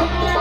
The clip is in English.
Bye.